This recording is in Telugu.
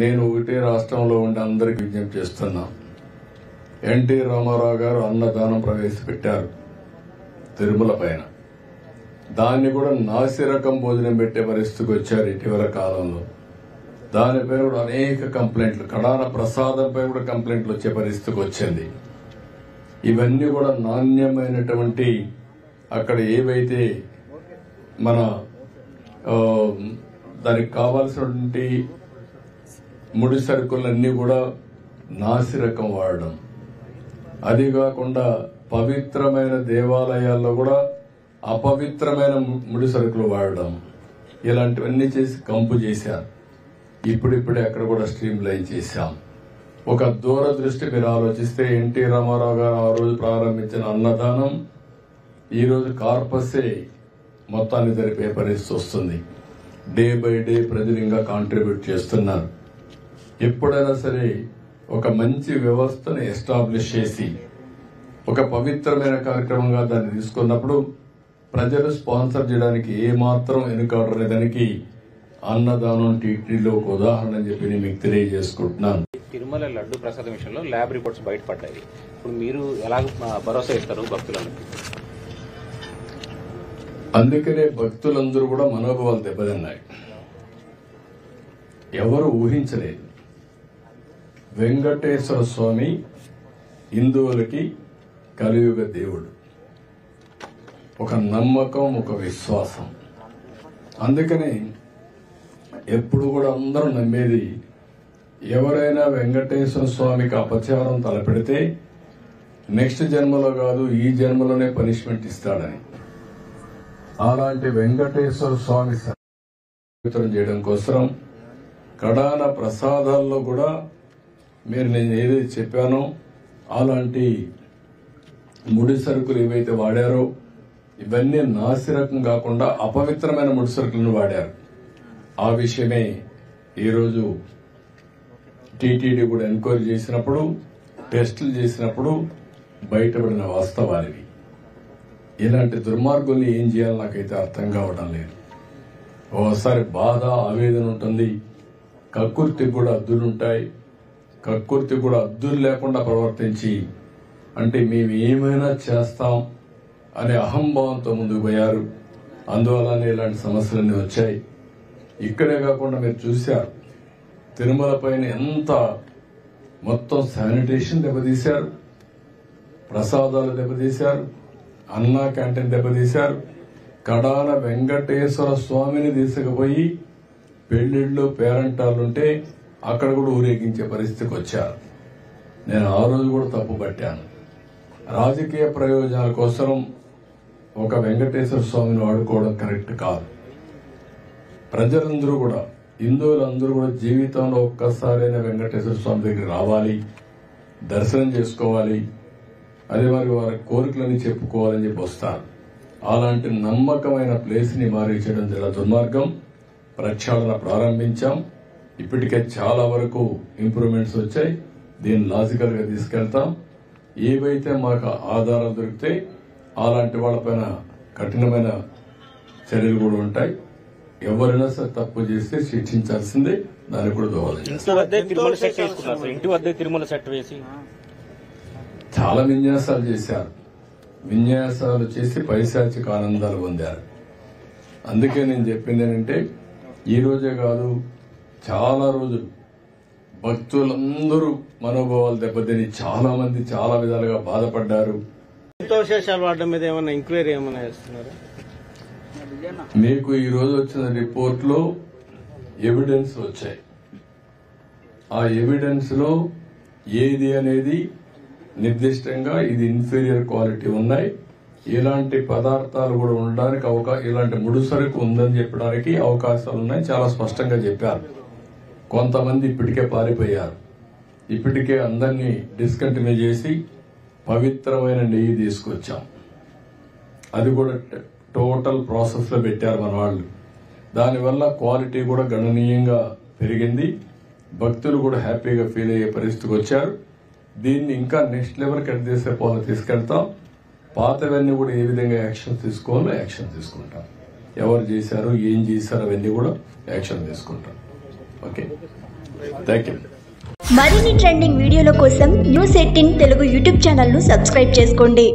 నేను ఒకటే రాష్ట్రంలో ఉండి అందరికి విజ్ఞప్తి చేస్తున్నా. ఎన్టీ రామారావు గారు అన్నదానం ప్రవేశపెట్టారు తిరుమల పైన. దాన్ని కూడా నాసిరకం భోజనం పెట్టే పరిస్థితికి వచ్చారు ఇటీవల కాలంలో. దానిపై కూడా అనేక కంప్లైంట్లు కడాన ప్రసాదంపై కూడా కంప్లైంట్లు వచ్చే పరిస్థితికి వచ్చింది. ఇవన్నీ కూడా నాణ్యమైనటువంటి అక్కడ ఏవైతే మన దానికి కావాల్సినటువంటి ముడి సరుకులన్నీ కూడా నాసిరకం వాడడం. అది కాకుండా పవిత్రమైన దేవాలయాల్లో కూడా అపవిత్రమైన ముడి సరుకులు వాడడం. ఇలాంటివన్నీ చేసి కంపు చేశారు. ఇప్పుడిప్పుడే అక్కడ కూడా స్ట్రీమ్ లైన్ చేశాం. ఒక దూరదృష్టి మీరు ఆలోచిస్తే ఎన్టీ రామారావు గారు ఆ రోజు ప్రారంభించిన అన్నదానం ఈరోజు కార్పసే మొత్తాన్ని జరిపే పరిస్థితి వస్తుంది. డే బై డే ప్రజలు ఇంకా కాంట్రిబ్యూట్ చేస్తున్నారు. ఎప్పుడైనా సరే ఒక మంచి వ్యవస్థను ఎస్టాబ్లిష్ చేసి ఒక పవిత్రమైన కార్యక్రమంగా దాన్ని తీసుకున్నప్పుడు ప్రజలు స్పాన్సర్ చేయడానికి ఏ మాత్రం వెనుకాడనే దానికి అన్నదానం టీటీలో ఒక ఉదాహరణ అని చెప్పి నేను మీకు తెలియజేసుకుంటున్నాను. తిరుమల లడ్డు ప్రసాదం విషయంలో ల్యాబ్ రిపోర్ట్స్ బయటపడ్డాయి. ఇప్పుడు మీరు ఎలా భరోసా ఇస్తారు భక్తులకు అందుకనే భక్తులందరూ కూడా మనోభావాలు దెబ్బతిన్నాయి. ఎవరు ఊహించలేదు. వెంకటేశ్వర స్వామి హిందువులకి కలియుగ దేవుడు. ఒక నమ్మకం ఒక విశ్వాసం. అందుకని ఎప్పుడు కూడా అందరూ నమ్మేది ఎవరైనా వెంకటేశ్వర స్వామికి అపచారం తలపెడితే నెక్స్ట్ జన్మలో కాదు ఈ జన్మలోనే పనిష్మెంట్ ఇస్తాడని. అలాంటి వెంకటేశ్వర స్వామి చేయడం కోసం కడాన ప్రసాదాల్లో కూడా మీరు నేను ఏదైతే చెప్పానో అలాంటి ముడి సరుకులు ఏవైతే వాడారో ఇవన్నీ నాసిరకం కాకుండా అపవిత్రమైన ముడి సరుకులను వాడారు. ఆ విషయమే ఈరోజు టీటీడీ కూడా ఎంక్వైరీ చేసినప్పుడు టెస్టులు చేసినప్పుడు బయటపడిన వాస్తవాలివి. ఇలాంటి దుర్మార్గుల్ని ఏం చేయాలో నాకైతే అర్థం కావడం లేదు. ఓసారి బాధ ఆవేదన ఉంటుంది. కక్కుర్తికి కూడా అద్దులుంటాయి. కక్కుర్తి కూడా అద్దులు లేకుండా ప్రవర్తించి అంటే మేము ఏమైనా చేస్తాం అనే అహంభావంతో ముందుకు పోయారు. అందువల్లనే ఇలాంటి సమస్యలన్నీ వచ్చాయి. ఇక్కడే కాకుండా మీరు చూశారు తిరుమల పైన ఎంత మొత్తం శానిటేషన్ దెబ్బతీశారు ప్రసాదాలు దెబ్బతీశారు అన్నా క్యాంటీన్ దెబ్బతీశారు కడాల వెంకటేశ్వర స్వామిని తీసుకుపోయి పెళ్ళిళ్ళు పేరంటాలుంటే అక్కడ కూడా ఊరేగించే పరిస్థితికి వచ్చారు. నేను ఆ రోజు కూడా తప్పు పట్టాను. రాజకీయ ప్రయోజనాల కోసం ఒక వెంకటేశ్వర స్వామిని వాడుకోవడం కరెక్ట్ కాదు. ప్రజలందరూ కూడా హిందువులందరూ కూడా జీవితంలో ఒక్కసారైనా వెంకటేశ్వర స్వామి దగ్గర రావాలి దర్శనం చేసుకోవాలి అదే మరి వారి కోరికలని చెప్పుకోవాలని చెప్పి వస్తారు అలాంటి నమ్మకమైన ప్లేస్ని ని చేయడం చాలా దుర్మార్గం. ప్రక్షాళన ప్రారంభించాం. ఇప్పటికే చాలా వరకు ఇంప్రూవ్మెంట్స్ వచ్చాయి. దీన్ని లాజికల్గా తీసుకెళ్తాం. ఏవైతే మాకు ఆధారాలు దొరికితే అలాంటి వాళ్ళపైన కఠినమైన చర్యలు కూడా ఉంటాయి. ఎవరైనా సరే తప్పు చేస్తే శిక్షించాల్సిందే. దానికి కూడా దోవాలి చాలా విన్యాసాలు చేశారు. విన్యాసాలు చేసి పైశాచిక ఆనందాలు పొందారు. అందుకే నేను చెప్పింది ఏంటంటే ఈ రోజే కాదు చాలా రోజులు. భక్తులందరూ మనోభావాలు దెబ్బతిని చాలా మంది చాలా విధాలుగా బాధపడ్డారు. వాడడం మీద ఏమైనా ఎంక్వైరీ ఏమైనా చేస్తున్నారు? మీకు ఈ రోజు వచ్చిన రిపోర్ట్లో ఎవిడెన్స్ వచ్చాయి. ఆ ఎవిడెన్స్లో ఏది అనేది నిర్దిష్టంగా ఇది ఇన్ఫీరియర్ క్వాలిటీ ఉన్నాయి. ఇలాంటి పదార్థాలు కూడా ఉండడానికి అవకాశం ఇలాంటి ముడుసరుకు ఉందని చెప్పడానికి అవకాశాలు ఉన్నాయి చాలా స్పష్టంగా చెప్పారు. కొంతమంది ఇప్పటికే పారిపోయారు. ఇప్పటికే అందరినీ డిస్కంటిన్యూ చేసి పవిత్రమైన నెయ్యి తీసుకొచ్చాం. అది కూడా టోటల్ ప్రాసెస్లో పెట్టారు మన వాళ్ళు. దానివల్ల క్వాలిటీ కూడా గణనీయంగా పెరిగింది. భక్తులు కూడా హ్యాపీగా ఫీల్ అయ్యే పరిస్థితికి వచ్చారు. దీన్ని ఇంకా నెక్స్ట్ లెవెల్ కట్ చేసే పోలు తీసుకెళ్తాం. పాతవన్నీ కూడా ఏ విధంగా యాక్షన్ తీసుకోవాలో యాక్షన్ తీసుకుంటాం. ఎవరు చేశారు ఏం చేశారు అవన్నీ కూడా యాక్షన్ తీసుకుంటాం. ఓకే. థ్యాంక్ యూ మరిన్ని ట్రెండింగ్ వీడియోల కోసం న్యూస్ ఎయిటీన్ తెలుగు యూట్యూబ్ ఛానల్ను సబ్స్క్రైబ్ చేసుకోండి.